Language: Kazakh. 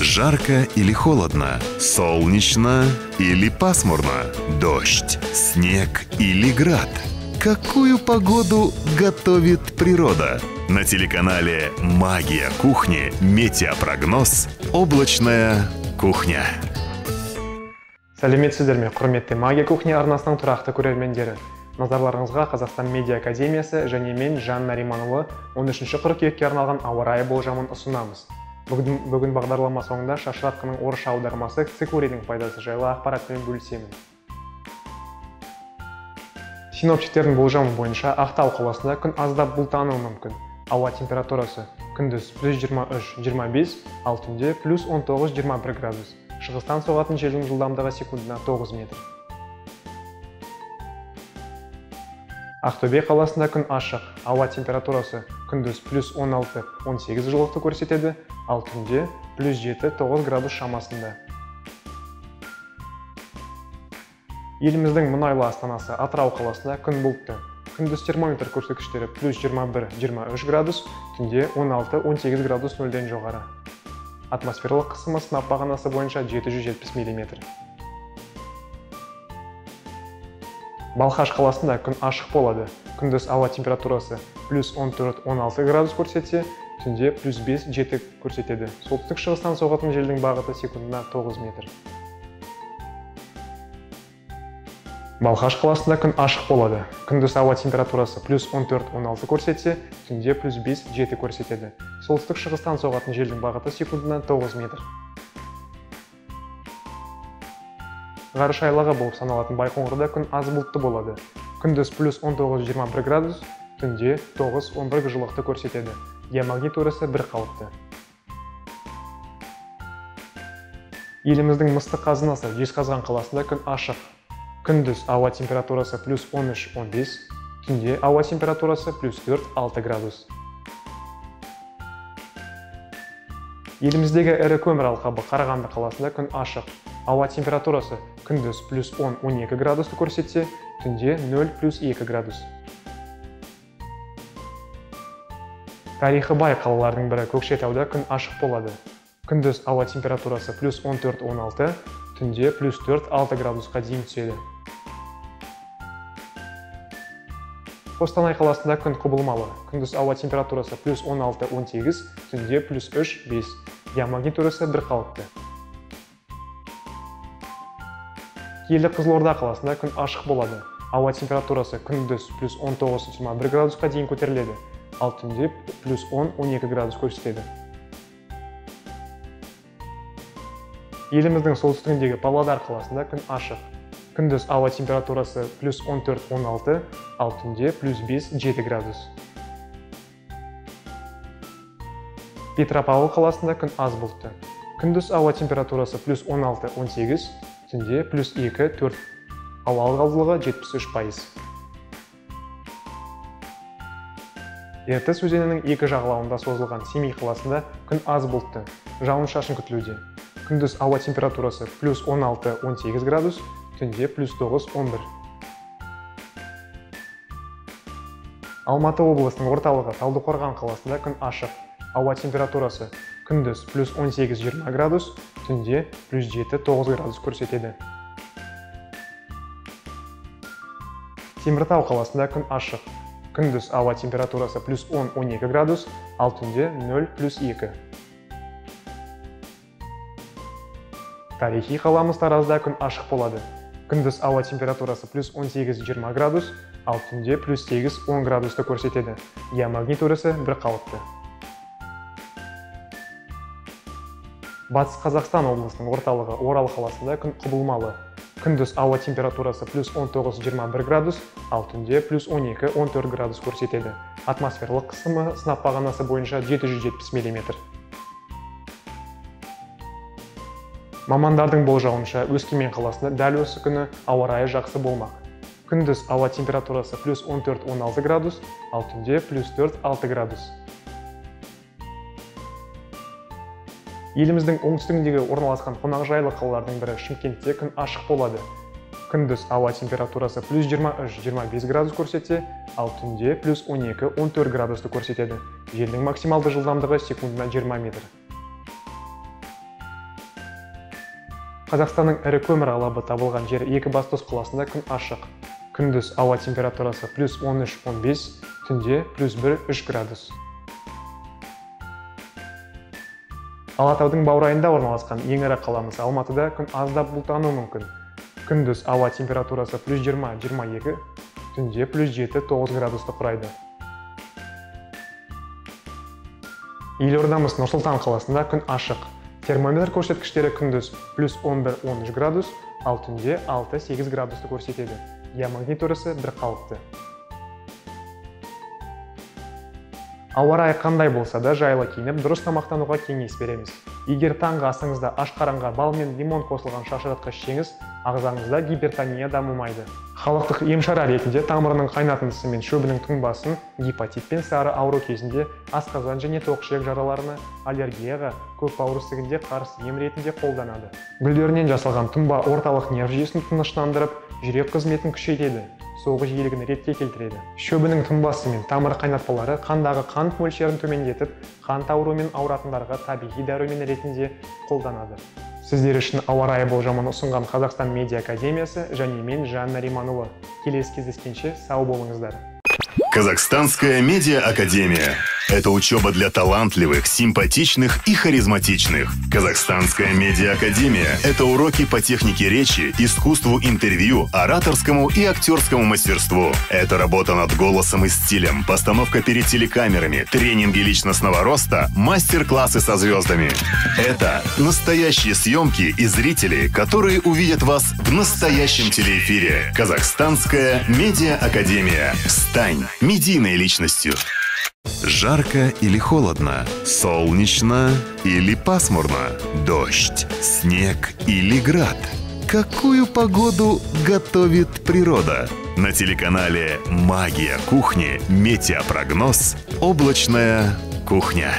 Жарко или холодно? Солнечно или пасмурно? Дождь, снег или град? Какую погоду готовит природа? На телеканале «Магия кухни» метеопрогноз «Облачная кухня». сәлеметсіздер ме құрметті магия кухня арнасының тұрақты көрермендері назарларыңызға қазақстан медиа академиясы және мен жан нариманұлы 13 қыркүйекке арналған ауа райы болжамын ұсынамыз бүгін, бүгін бағдарлама соңында шашыратқының орысша аудармасы цикуридің пайдасы жайлы ақпаратпен бөлісемін. Синоптиктердің болжамы бойынша ақтау қаласында күн аздап бұлтануы мүмкін. Ауа температурасы күндіз плюс 23-25 ал түнде плюс 19-21 градус. Шығыстан соғатын желдің жылдамдығы секундына 9 метр. Ақтөбе қаласында күн ашық ауа температурасы күндіз плюс 16-18 жылылықты көрсетеді ал түнде плюс 7-9 градус шамасында. Еліміздің мұнайлы астанасы атырау қаласында күн бұлтты. Күндіз термометр көрсеткіштері плюс 21-23 градус түнде 16-18 градус нөлден жоғары. Атмосфералық қысымы сынап бағанасы бойынша 770 мм балқаш қаласында күн ашық болады. Күндіз ауа температурасы плюс 14-16 градус көрсетсе түнде плюс 5-7 көрсетеді. Солтүстік шығыстан соғатын желдің бағыты секундына 9 метр. Балқаш қаласында күн ашық болады. Күндіз ауа температурасы плюс 14-16 көрсетсе түнде плюс 5-7 көрсетеді. Солтүстік шығыстан соғатын желдің бағыты секундына 9 метр. Ғарыш айлағы болып саналатын байқоңырда күн аз бұлтты болады. Күндіз плюс 19-21 градус түнде 9-11 жылықты көрсетеді. Геомагнитурасы бір қалыпты. Еліміздің мыстық қазынасы жезқазған қаласында күн ашық. Күндіз ауа температурасы плюс 13-15 түнде ауа температурасы плюс 4-6 градус. Еліміздегі ірі көмір алқабы қарағанды қаласында күн ашық. Ауа температурасы күндіз плюс 10-12 градусты көрсетсе түнде 0 плюс 2 градус. Тарихы бай қалалардың бірі көкшетауда күн ашық болады. Күндіз ауа температурасы плюс 14-16 түнде плюс 4-6 градусқа дейін түседі. Қостанай қаласында күн құбылмалы. Күндіз ауа температурасы плюс 16-18 түнде плюс 3-5 геомагнитурасы бір киелі қызылорда қаласында күн ашық болады. Ауа температурасы күндіз плюс 19-21 градусқа дейін көтеріледі. Ал түнде плюс 10-12 градус көрсетеді. Еліміздің солтүстігіндегі павлодар қаласында күн ашық. Күндіз ауа температурасы плюс 14-16 ал түнде плюс 5-7 градус. Петропавл қаласында күн аз бұлтты. Күндіз ауа температурасы плюс 16-18 түнде плюс 2-4 ал ылғалдылығы 73 пайыз. ертіс өзенінің екі жағалауында созылған семей қаласында күн аз бұлтты жауын шашын күтілуде. Күндіз ауа температурасы плюс 16-18 градус түнде плюс 9-11 алматы облысының орталығы талдықорған қаласында күн ашық. Ауа температурасы күндіз плюс 18-20 градус түнде плюс 7-9 градус көрсетеді. Теміртау қаласында күн ашық. Күндіз ауа температурасы плюс 10-12 градус ал түнде 0 плюс 2 тарихи қаламыз таразда күн ашық болады. Күндіз ауа температурасы плюс 18-20 градус ал түнде плюс 8-10 градусты көрсетеді. Геомагнитурасы бір қалыпты. Батыс қазақстан облысының орталығы орал қаласында күн құбылмалы. Күндіз ауа температурасы плюс 19-21 градус ал түнде плюс 12-14 градус көрсетеді. Атмосфералық қысымы сынап бағанасы бойынша 770 мм мамандардың болжауынша өскемен қаласында дәл осы күні ауа райы жақсы болмақ. Күндіз ауа температурасы плюс 14-16 градус ал түнде плюс 4-6 градус. Еліміздің оңтүстігіндегі орналасқан қонақжайлы қалалардың бірі шымкентте күн ашық болады. Күндіз ауа температурасы плюс 23-25 градус көрсетсе ал түнде плюс 12-14 градусты көрсетеді. Желдің максималды жылдамдығы секундына 20 метр. Қазақстанның ірі көмір алабы табылған жер екібастұз қаласында күн ашық. Күндіз ауа температурасы плюс 13-15 түнде плюс 1-3 градус. Алатаудың баурайында орналасқан ең ірі қаламыз. Алматыда күн аздап бұлттануы мүмкін. Күндіз ауа температурасы плюс 20-22 түнде плюс 7-9 градусты құрайды. Елордамыз нұр қаласында күн ашық. Термометр көрсеткіштері күндіз плюс 11-13 градус ал түнде 6-8 градусты көрсетеді. Я магнитудасы бір қалыпты ауа райы қандай болса да жайлы киініп дұрыс тамақтануға кеңес береміз. Егер таңғы асыңызда ашқарынға бал мен лимон қосылған шашыратқыш ішсеңіз ағзаңызда гипертония дамымайды. Халықтық ем шара ретінде тамырының қайнатындысы мен шөбінің тұнбасын гепатит пен сары ауру кезінде асқазан және тоқ жараларына аллергияға көкбауыр ісігінде қарсы ем ретінде қолданады. Гүлдерінен жасалған тұнба орталық нерв жүйесін тыныштандырып жүрек қызметін күшейтеді. Соғыс жиілігін ретке келтіреді. Шөбінің тұнбасы мен тамыр қайнатпалары қандағы қант мөлшерін төмендетіп қант ауруымен ауыратындарға табиғи дәрумен ретінде қолданады. Сіздер үшін ауа райы болжамын ұсынған қазақстан медиа академиясы және мен жанна риманұлы. Келесі кездескенше сау болыңыздар. Казахстанская медиа академия. Это учеба для талантливых, симпатичных и харизматичных. Казахстанская медиа-академия – это уроки по технике речи, искусству интервью, ораторскому и актерскому мастерству. Это работа над голосом и стилем, постановка перед телекамерами, тренинги личностного роста, мастер-классы со звездами. Это настоящие съемки и зрители, которые увидят вас в настоящем телеэфире. Казахстанская медиа-академия. Стань медийной личностью. Жарко или холодно? Солнечно или пасмурно? Дождь, снег или град? Какую погоду готовит природа? На телеканале «Магия кухни» метеопрогноз «Облачная кухня».